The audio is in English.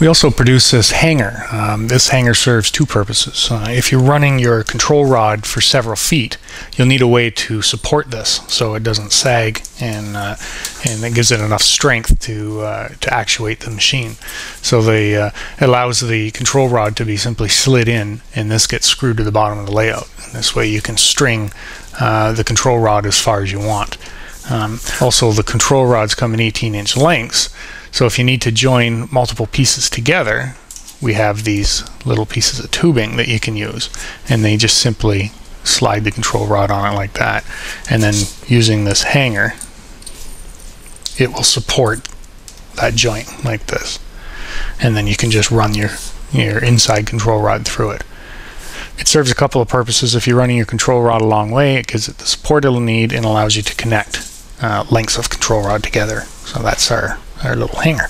We also produce this hanger. Um, this hanger serves two purposes. Uh, if you're running your control rod for several feet, you'll need a way to support this so it doesn't sag and uh, and it gives it enough strength to uh, to actuate the machine. So the uh, allows the control rod to be simply slid in, and this gets screwed to the bottom of the layout. And this way, you can string uh, the control rod as far as you want. Um, also, the control rods come in 18 inch lengths. So if you need to join multiple pieces together, we have these little pieces of tubing that you can use. And they just simply slide the control rod on it like that. And then using this hanger, it will support that joint like this. And then you can just run your, your inside control rod through it. It serves a couple of purposes. If you're running your control rod a long way, it gives it the support it'll need and allows you to connect uh, lengths of control rod together. So that's our, our little hanger.